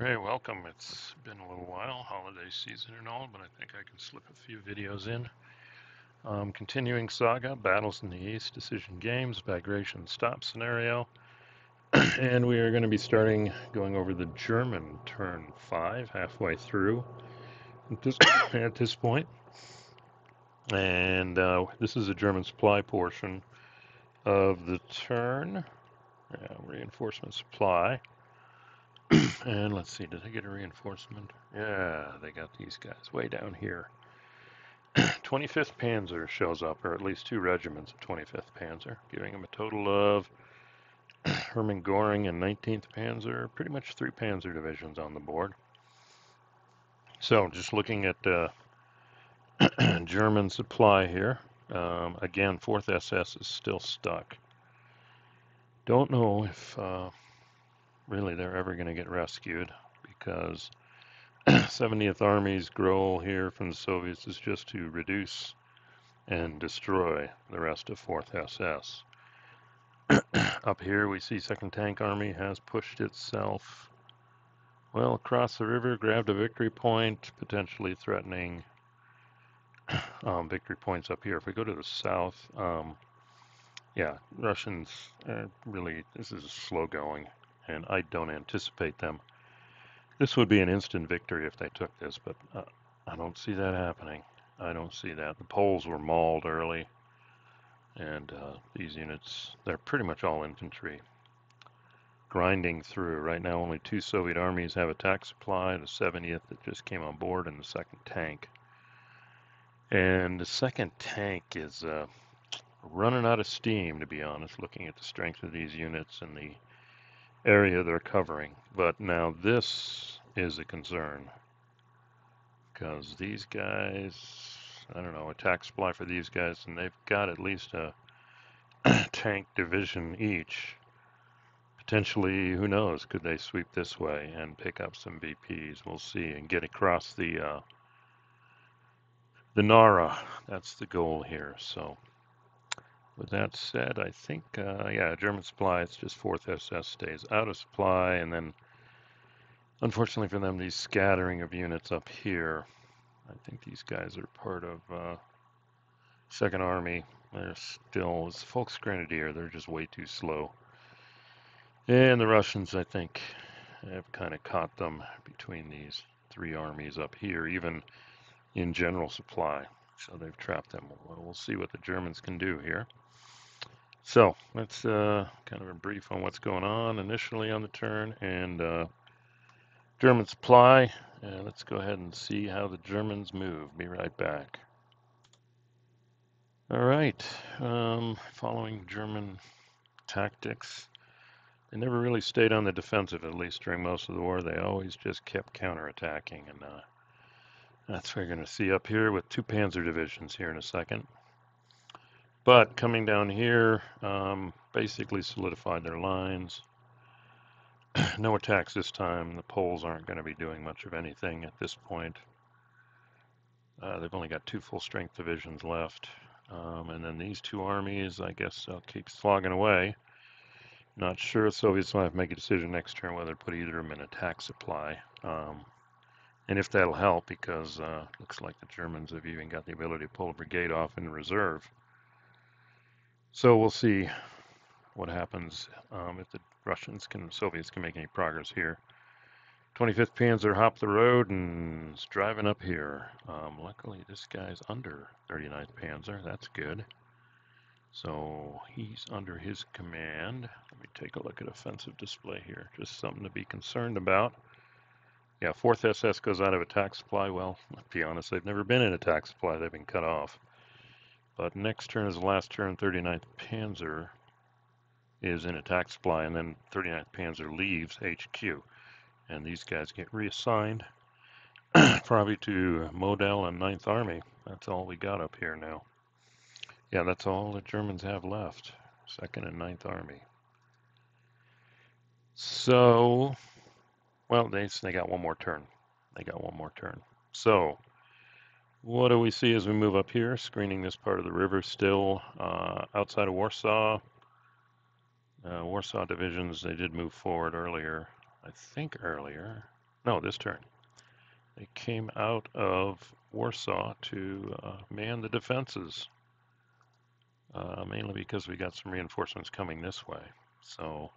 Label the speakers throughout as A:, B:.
A: Hey, welcome. It's been a little while, holiday season and all, but I think I can slip a few videos in. Um, continuing saga, battles in the east, decision games, migration stop scenario, and we are going to be starting going over the German turn five, halfway through at this, at this point. And uh, this is a German supply portion of the turn. Yeah, reinforcement supply. And let's see, did I get a reinforcement? Yeah, they got these guys way down here. 25th Panzer shows up, or at least two regiments of 25th Panzer, giving them a total of Hermann Goring and 19th Panzer, pretty much three Panzer divisions on the board. So, just looking at uh, German supply here. Um, again, 4th SS is still stuck. Don't know if uh, really they're ever going to get rescued because 70th Army's goal here from the Soviets is just to reduce and destroy the rest of 4th SS. Up here we see 2nd Tank Army has pushed itself well across the river, grabbed a victory point, potentially threatening um, victory points up here. If we go to the south, um, yeah, Russians really, this is slow going, and I don't anticipate them this would be an instant victory if they took this, but uh, I don't see that happening. I don't see that. The Poles were mauled early, and uh, these units, they're pretty much all infantry. Grinding through. Right now, only two Soviet armies have attack supply the 70th that just came on board, and the second tank. And the second tank is uh, running out of steam, to be honest, looking at the strength of these units and the area they're covering. But now this is a concern because these guys, I don't know, attack supply for these guys, and they've got at least a tank division each. Potentially, who knows, could they sweep this way and pick up some VPs? We'll see, and get across the uh, the Nara. That's the goal here. So. With that said, I think, uh, yeah, German supply, it's just 4th SS stays out of supply, and then, unfortunately for them, these scattering of units up here, I think these guys are part of uh, 2nd Army. They're still, it's Volksgrenadier, they're just way too slow. And the Russians, I think, have kind of caught them between these three armies up here, even in general supply. So they've trapped them. We'll see what the Germans can do here. So that's uh, kind of a brief on what's going on initially on the turn and uh, German supply. And let's go ahead and see how the Germans move. Be right back. All right, um, following German tactics, they never really stayed on the defensive, at least during most of the war. They always just kept counterattacking, and uh, that's what you're going to see up here with two panzer divisions here in a second. But coming down here, um, basically solidified their lines. no attacks this time. The Poles aren't going to be doing much of anything at this point. Uh, they've only got two full-strength divisions left. Um, and then these two armies, I guess, will keep slogging away. Not sure, Soviets will have to make a decision next turn whether to put either of them in attack supply. Um, and if that'll help, because uh, looks like the Germans have even got the ability to pull a brigade off in reserve. So we'll see what happens um, if the Russians can, Soviets can make any progress here. 25th Panzer hopped the road and is driving up here. Um, luckily, this guy's under 39th Panzer. That's good. So he's under his command. Let me take a look at offensive display here. Just something to be concerned about. Yeah, 4th SS goes out of attack supply. Well, let's be honest, they've never been in attack supply. They've been cut off. But next turn is the last turn. 39th Panzer is in attack supply, and then 39th Panzer leaves HQ. And these guys get reassigned probably to Model and 9th Army. That's all we got up here now. Yeah, that's all the Germans have left. 2nd and 9th Army. So, well, they, they got one more turn. They got one more turn. So, what do we see as we move up here? Screening this part of the river still uh, outside of Warsaw. Uh, Warsaw divisions, they did move forward earlier. I think earlier. no, this turn. They came out of Warsaw to uh, man the defenses, uh, mainly because we got some reinforcements coming this way. So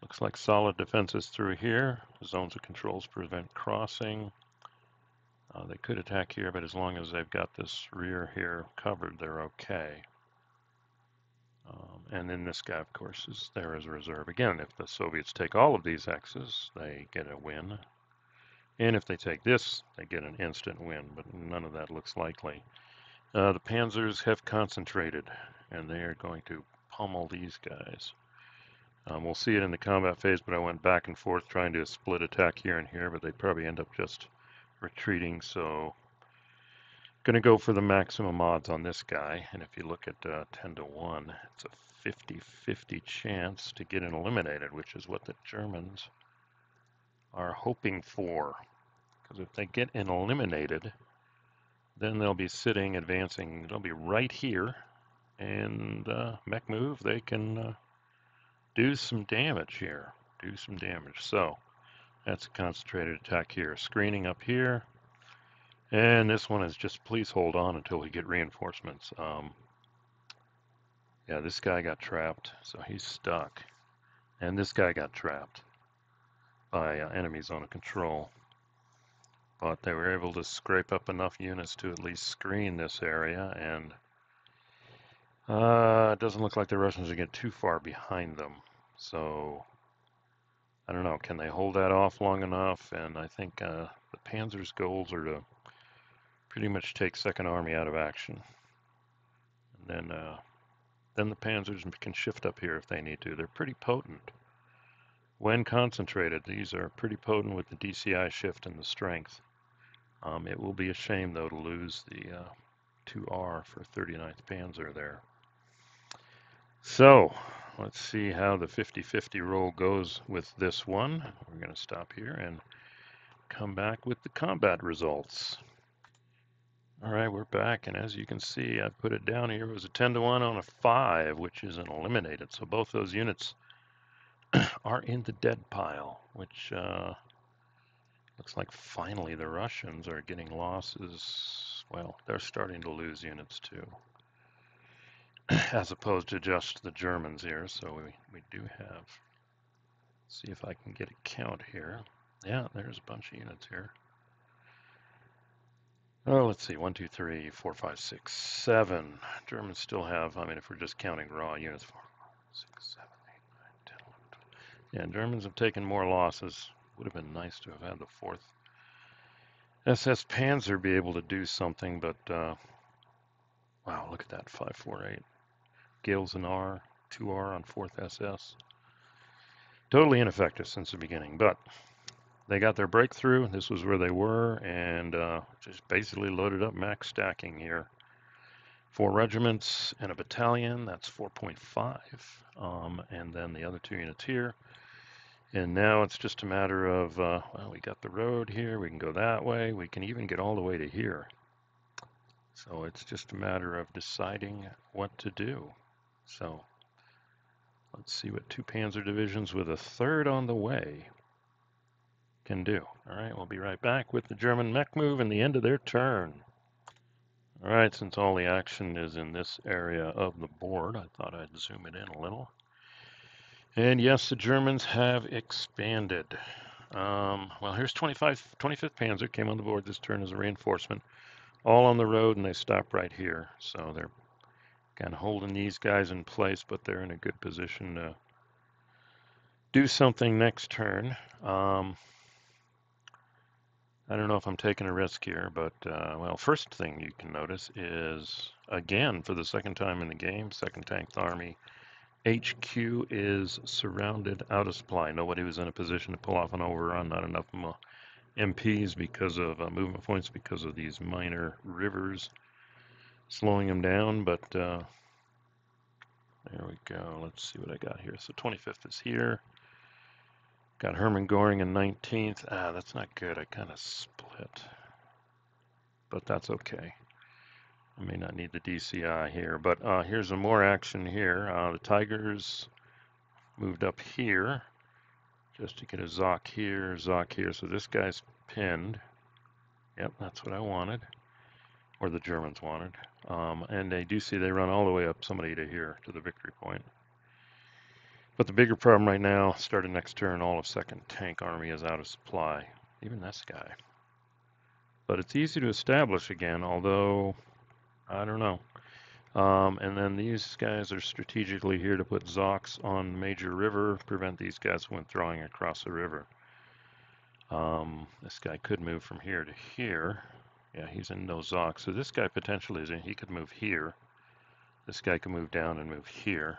A: looks like solid defenses through here. Zones of controls prevent crossing. Uh, they could attack here, but as long as they've got this rear here covered, they're okay. Um, and then this guy, of course, is there as a reserve. Again, if the Soviets take all of these X's, they get a win. And if they take this, they get an instant win, but none of that looks likely. Uh, the Panzers have concentrated, and they are going to pummel these guys. Um, we'll see it in the combat phase, but I went back and forth trying to split attack here and here, but they'd probably end up just retreating, so going to go for the maximum odds on this guy, and if you look at uh, 10 to 1, it's a 50-50 chance to get it eliminated, which is what the Germans are hoping for. Because if they get eliminated, then they'll be sitting, advancing, they'll be right here, and uh, mech move, they can uh, do some damage here, do some damage. So, that's a concentrated attack here. Screening up here, and this one is just please hold on until we get reinforcements. Um, yeah, this guy got trapped, so he's stuck. And this guy got trapped by uh, enemy zone of control. But they were able to scrape up enough units to at least screen this area, and uh, it doesn't look like the Russians are getting too far behind them. So, I don't know, can they hold that off long enough? And I think uh, the Panzer's goals are to pretty much take Second Army out of action. And then, uh, then the panzers can shift up here if they need to. They're pretty potent. When concentrated, these are pretty potent with the DCI shift and the strength. Um, it will be a shame, though, to lose the uh, 2R for 39th Panzer there. So, let's see how the 50-50 roll goes with this one. We're going to stop here and come back with the combat results. All right, we're back, and as you can see, I put it down here. It was a 10 to 1 on a 5, which is an eliminated. So both those units are in the dead pile, which uh, looks like finally the Russians are getting losses. Well, they're starting to lose units too, as opposed to just the Germans here. So we, we do have, see if I can get a count here. Yeah, there's a bunch of units here. Oh, let's see. One, two, three, four, five, six, seven. Germans still have, I mean, if we're just counting raw units, four, six, seven, eight, nine, ten, eleven, twelve. Yeah, Germans have taken more losses. Would have been nice to have had the fourth SS Panzer be able to do something, but uh, wow, look at that 548. Gales and R, 2R on 4th SS. Totally ineffective since the beginning, but they got their breakthrough. This was where they were, and uh, just basically loaded up max stacking here. Four regiments and a battalion, that's 4.5. Um, and then the other two units here. And now it's just a matter of, uh, well, we got the road here, we can go that way, we can even get all the way to here. So it's just a matter of deciding what to do. So let's see what two panzer divisions with a third on the way can do. All right, we'll be right back with the German mech move and the end of their turn. All right, since all the action is in this area of the board, I thought I'd zoom it in a little. And yes, the Germans have expanded. Um, well, here's 25, 25th Panzer came on the board this turn as a reinforcement. All on the road, and they stop right here. So they're kind of holding these guys in place, but they're in a good position to do something next turn. Um, I don't know if I'm taking a risk here, but uh, well, first thing you can notice is again for the second time in the game, Second Tank Army HQ is surrounded, out of supply. Nobody was in a position to pull off an overrun. Not enough MPs because of uh, movement points because of these minor rivers slowing them down. But uh, there we go. Let's see what I got here. So 25th is here. Got Hermann Goring in 19th. Ah, that's not good. I kind of split. But that's okay. I may not need the DCI here. But uh, here's some more action here. Uh, the Tigers moved up here just to get a Zoc here, Zoc here. So this guy's pinned. Yep, that's what I wanted, or the Germans wanted. Um, and they do see they run all the way up somebody to here, to the victory point. But the bigger problem right now, starting next turn, all of second tank army is out of supply. Even this guy. But it's easy to establish again, although, I don't know. Um, and then these guys are strategically here to put Zocs on major river, prevent these guys from withdrawing across the river. Um, this guy could move from here to here. Yeah, he's in no Zocs. So this guy potentially is in, he could move here. This guy can move down and move here.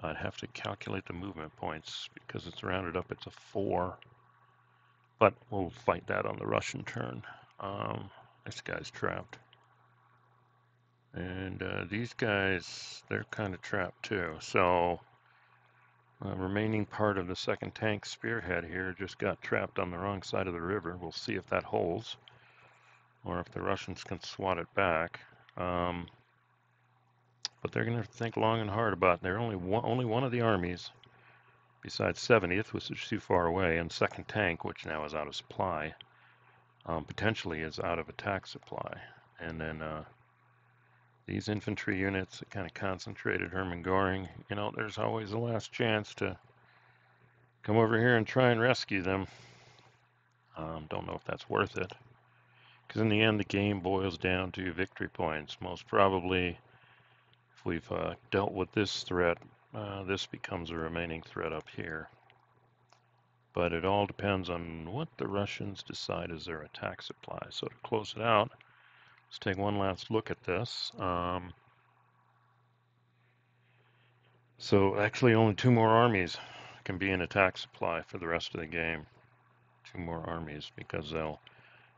A: I'd have to calculate the movement points because it's rounded up, it's a four. But we'll fight that on the Russian turn. Um, this guy's trapped. And uh, these guys, they're kind of trapped too. So uh, remaining part of the second tank spearhead here just got trapped on the wrong side of the river. We'll see if that holds or if the Russians can swat it back. Um, but they're going to think long and hard about it. They're only one, only one of the armies besides 70th, which is too far away, and second tank, which now is out of supply, um, potentially is out of attack supply. And then uh, these infantry units that kind of concentrated Hermann Goring. You know, there's always the last chance to come over here and try and rescue them. Um, don't know if that's worth it. Because in the end, the game boils down to victory points. Most probably, if we've uh, dealt with this threat, uh, this becomes a remaining threat up here. But it all depends on what the Russians decide is their attack supply. So to close it out, Let's take one last look at this. Um, so actually only two more armies can be in attack supply for the rest of the game. Two more armies because they'll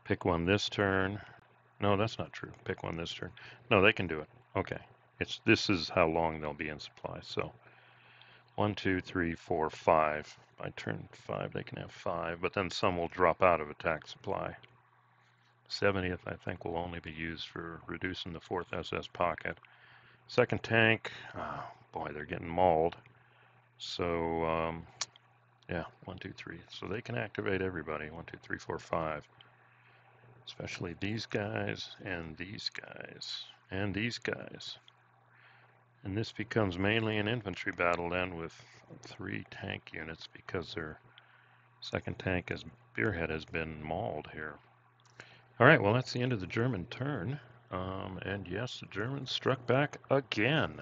A: pick one this turn. No, that's not true. Pick one this turn. No, they can do it. Okay. It's This is how long they'll be in supply. So one, two, three, four, five. By turn five, they can have five, but then some will drop out of attack supply. 70th, I think, will only be used for reducing the 4th SS pocket. Second tank, oh, boy, they're getting mauled. So, um, yeah, one, two, three. So they can activate everybody. One, two, three, four, five. Especially these guys and these guys and these guys. And this becomes mainly an infantry battle then with three tank units because their second tank as Spearhead has been mauled here. All right, well, that's the end of the German turn. Um, and yes, the Germans struck back again.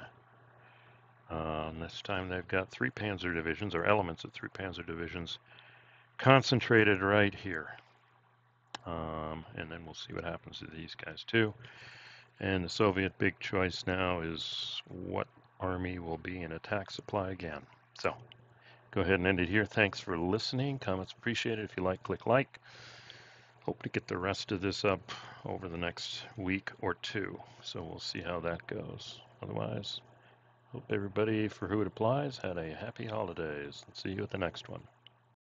A: Um, this time they've got three panzer divisions, or elements of three panzer divisions, concentrated right here. Um, and then we'll see what happens to these guys too. And the Soviet big choice now is what army will be in attack supply again. So go ahead and end it here. Thanks for listening. Comments appreciated. If you like, click like. Hope to get the rest of this up over the next week or two. So we'll see how that goes. Otherwise, hope everybody for who it applies had a happy holidays. See you at the next one.